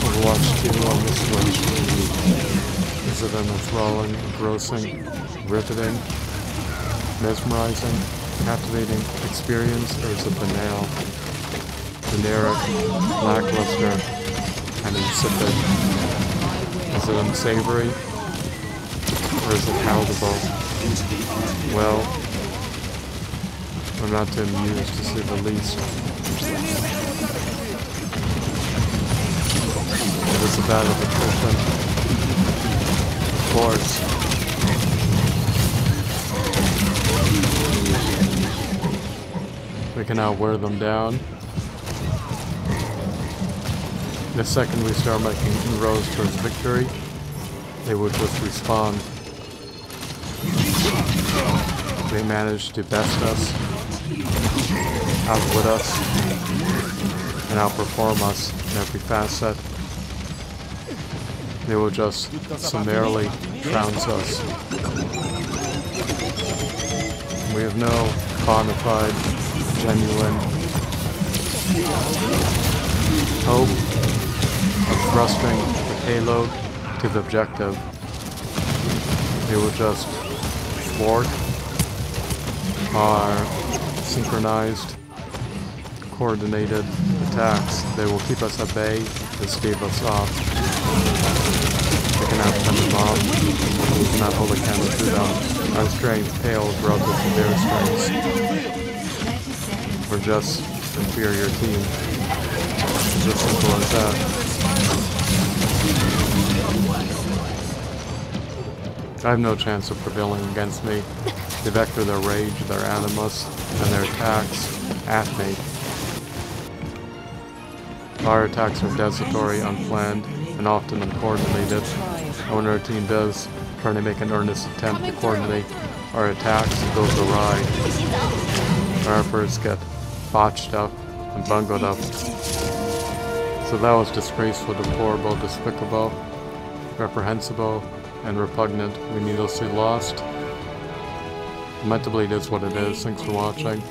Overwatch 2 on the Switch. Is it an enthralling, engrossing, riveting, mesmerizing, captivating experience, or is it banal, generic, lackluster, and insipid? Is it unsavory, or is it palatable? Well, I'm not too amused to say the least. It is a battle of. Of course. We can now wear them down. The second we start making inroads towards victory, they would just respawn. They manage to best us, outwit us, and outperform us in every facet. They will just summarily trounce us. We have no quantified, genuine hope of thrusting the payload to the objective. They will just thwart our synchronized, coordinated attacks. They will keep us at bay to stave us off. They cannot send them off. We cannot hold a candle to them. Our strength pales relative to their strengths. We're just inferior team. It's as simple as that. I have no chance of prevailing against me. They vector their rage, their animus, and their attacks at me. Our attacks are desultory, unplanned, and often uncoordinated. When our team does try to make an earnest attempt to coordinate our attacks, it goes awry. Our efforts get botched up and bungled up. So that was disgraceful, deplorable, despicable, reprehensible, and repugnant. We needlessly lost. Lamentably, it is what it is. Thanks for watching.